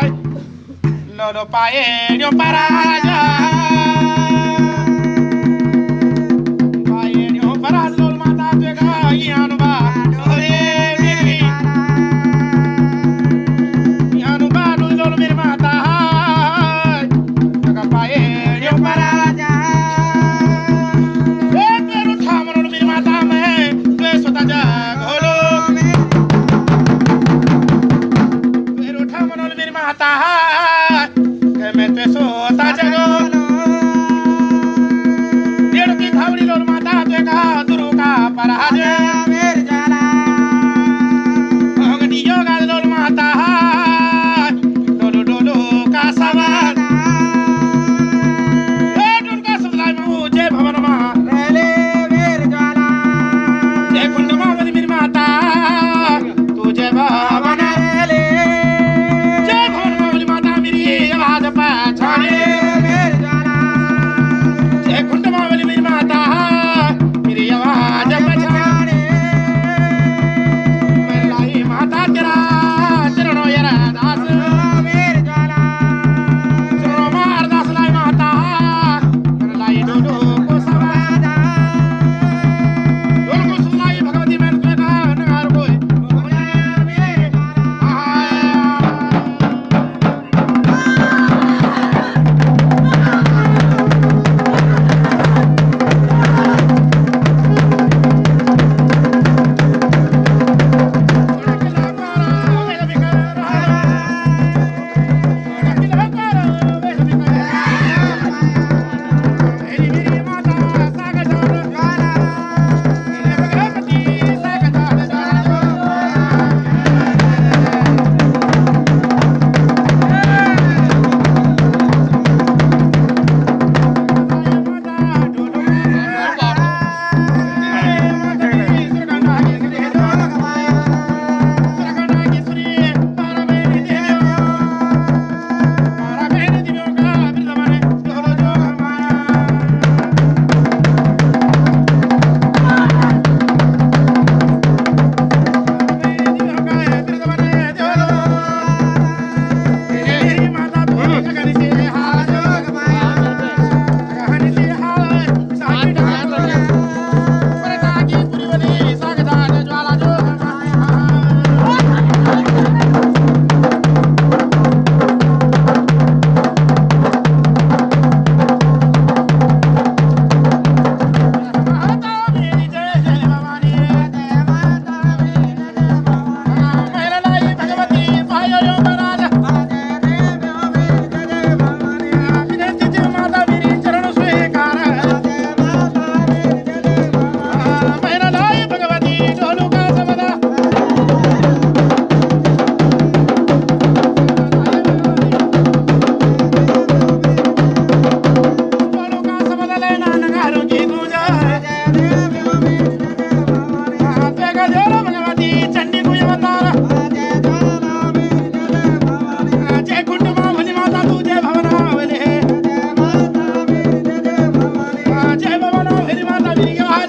ay, loro paeño para allá.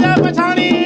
राजा पछाणी